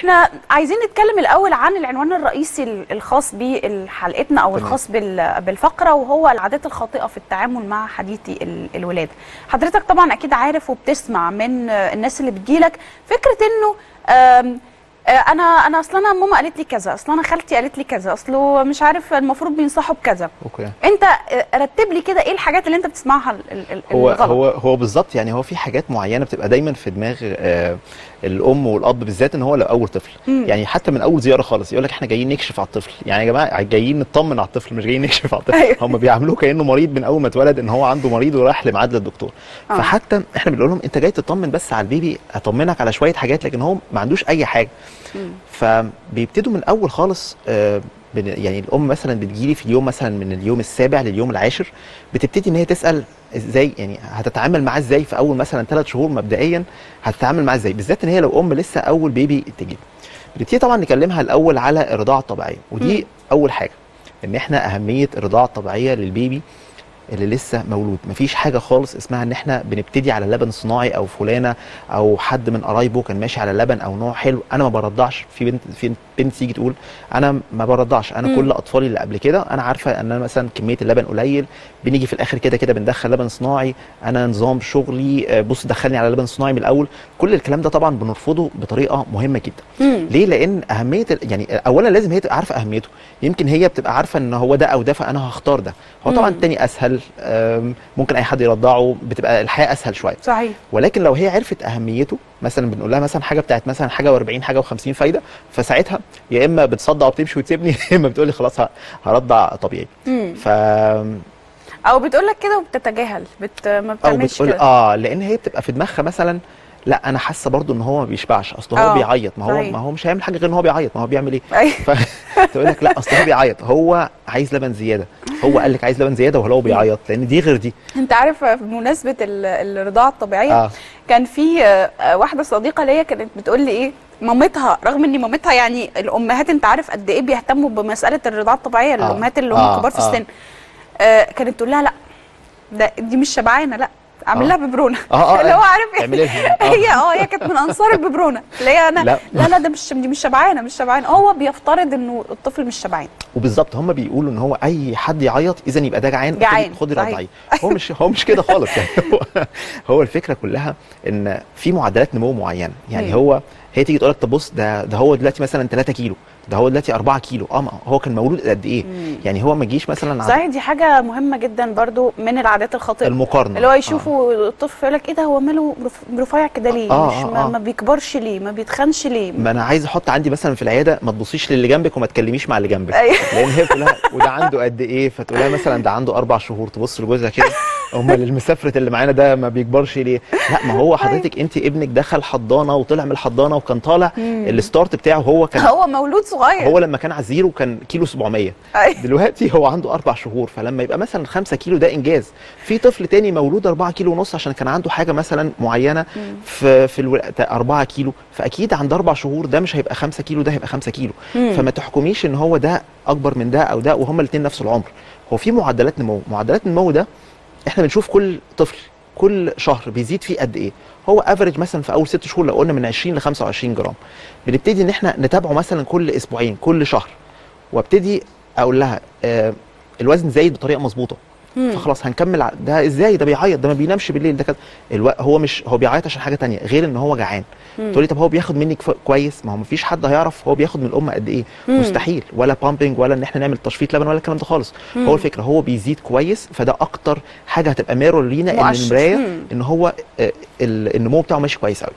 إحنا عايزين نتكلم الأول عن العنوان الرئيسي الخاص بحلقتنا أو. الخاص بال- بالفقرة وهو العادات الخاطئة في التعامل مع حديثي ال- الولاده حضرتك طبعا أكيد عارف وبتسمع من الناس اللي بتجيلك فكرة إنه أنا أنا أصل أنا ماما قالت لي كذا أصل أنا خالتي قالت لي كذا اصله مش عارف المفروض بينصحوا بكذا أوكي أنت آه، رتب لي كده إيه الحاجات اللي أنت بتسمعها هو الغلط هو هو بالظبط يعني هو في حاجات معينة بتبقى دايما في دماغ آه الأم والأب بالذات إن هو لو أول طفل مم. يعني حتى من أول زيارة خالص يقول لك إحنا جايين نكشف على الطفل يعني يا جماعة جايين نطمن على الطفل مش جايين نكشف على الطفل أيوة. هم بيعاملوه كأنه مريض من أول ما اتولد إن هو عنده مريض ورايح لميعاد للدكتور آه. فحتى إحنا بنقول لهم أنت جاي تطمن بس على البيبي أطمنك على شوية حاجات لكن هو ما عندوش أي حاجة. فبيبتدوا من اول خالص آه، يعني الأم مثلا بتجيلي في اليوم مثلا من اليوم السابع لليوم العاشر بتبتدي إن هي تسأل إزاي يعني هتتعامل معاه إزاي في أول مثلا ثلاث شهور مبدئيا هتتعامل معاه إزاي؟ بالذات إن هي لو أم لسه أول بيبي تجيب بنبتدي طبعا نكلمها الأول على الرضاعة الطبيعية. ودي مم. أول حاجة إن إحنا أهمية الرضاعة الطبيعية للبيبي اللي لسه مولود. مفيش حاجة خالص اسمها إن إحنا بنبتدي على لبن صناعي أو فلانة أو حد من قرايبه كان ماشي على لبن أو نوع حلو. أنا ما برضعش. في بنت في بنت تيجي تقول أنا ما برضعش. أنا مم. كل أطفالي اللي قبل كده أنا عارفة إن أنا مثلا كمية اللبن قليل. بنيجي في الآخر كده كده بندخل لبن صناعي. أنا نظام شغلي آه، بص دخلني على لبن صناعي من الأول. كل الكلام ده طبعا بنرفضه بطريقة مهمة جدا. مم. ليه؟ لأن أهمية يعني اولا لازم هي تبقى عارفة أهميته. يمكن هي بتبقى عارفة إن هو ده أو ده فأنا هختار ده. هو طبعا مم. التاني أسهل. ممكن أي حد يرضعه بتبقى الحياة أسهل شوية صحيح ولكن لو هي عرفت أهميته مثلا بنقول لها مثلا حاجة بتاعت مثلا حاجة و40 حاجة و50 فايدة فساعتها يا إما بتصدع وبتمشي وتسيبني يا إما بتقول لي خلاص هرضع طبيعي مم. ف أو بتقول لك كده وبتتجاهل بت... ما أو بتعملش بتقول كده آه لأن هي بتبقى في دماغها مثلا لأ أنا حاسة برضو إن هو ما بيشبعش أصل هو آه، بيعيط ما هو. ما هو مش هيعمل حاجة غير إن هو بيعيط ما هو بيعمل إيه أيوة. فتقول لك لا أصل هو بيعيط. هو عايز لبن زيادة. هو قال لك عايز لبن زيادة ولا هو بيعيط لأن دي غير دي. أنت عارف بمناسبة ال- الرضاعة الطبيعية آه. كان في آه، آه، واحدة صديقة ليا كانت بتقول لي إيه مامتها رغم إن مامتها يعني الأمهات أنت عارف قد إيه بيهتموا بمسألة الرضاعة الطبيعية الأمهات اللي هم آه، كبار في آه. السن. آه، كانت تقول لها لا ده دي مش شبعانة لا. اعمل آه. لها ببرونة. آه آه اللي هو عارف اعملي لها آه. هي آه هي كانت من أنصار الببرونة. اللي هي أنا لا. لا لا ده مش دي مش شبعانة مش شبعانة. هو بيفترض إنه الطفل مش شبعان. وبالظبط هم بيقولوا إن هو أي حد يعيط اذا يبقى ده جعان جعان، خدي-. رضعيه هو مش هو مش كده خالص. يعني هو هو الفكرة كلها إن في معدلات نمو معينه يعني. هو هي تيجي تقول لك طب بص ده ده هو دلوقتي مثلا 3 كيلو ده هو دلوقتي 4 كيلو أه هو كان مولود قد إيه؟ مم. يعني هو ما جيش مثلا صحيح دي حاجة مهمة جدا برضو من العادات الخاطئة. المقارنة. اللي هو آه. يشوفوا الطفل يقول لك إيه ده هو ماله رف- رفيع كده ليه؟ آه، مش آه، ما, آه. ما بيكبرش ليه؟ ما بيتخنش ليه؟ ما أنا عايز أحط عندي مثلا في العيادة ما تبصيش للي جنبك وما تكلميش مع اللي جنبك. أيوة. لأن هي بتقول لها وده عنده قد إيه؟ فتقول لها مثلا ده عنده أربع شهور تبص لجوزها كده. أمال المسافرت اللي معانا ده ما بيكبرش ليه لا ما هو حضرتك أنت ابنك دخل حضانة وطلع من الحضانة وكان طالع. ال start بتاعه هو كان هو مولود صغير هو لما كان على الزيرو كان كيلو 700 أيوة. دلوقتي هو عنده أربع شهور فلما يبقى مثلا 5 كيلو ده إنجاز في طفل تاني مولود 4 كيلو ونص عشان كان عنده حاجة مثلا معينة. في في ألو... 4 كيلو فأكيد عند أربع شهور ده مش هيبقى 5 كيلو ده هيبقى 5 كيلو. فما تحكميش إن هو ده أكبر من ده أو ده وهما الاثنين نفس العمر هو في معدلات نمو معدلات النمو ده إحنا بنشوف كل طفل كل شهر بيزيد فيه قد إيه؟ هو average مثلا في أول ست شهور لو قلنا من 20 ل 25 جرام. بنبتدي إن إحنا نتابعه مثلا كل أسبوعين كل شهر. وأبتدي أقول لها آه الوزن زايد بطريقة مظبوطة. فخلاص هنكمل ده إزاي ده بيعيط ده ما بينامش بالليل ده كده ألو... هو مش هو بيعيط عشان حاجة تانية غير إن هو جعان. تقول لي طب هو بياخد مني. كويس ما هو مفيش حد هيعرف هو بياخد من الأم قد إيه مم. مستحيل ولا pumping ولا إن إحنا نعمل تشفيط لبن ولا الكلام ده خالص مم. هو الفكرة هو بيزيد كويس فده أكتر حاجة هتبقى ميرور لينا إن. المراية. إن هو آه، ال- النمو بتاعه ماشي كويس قوي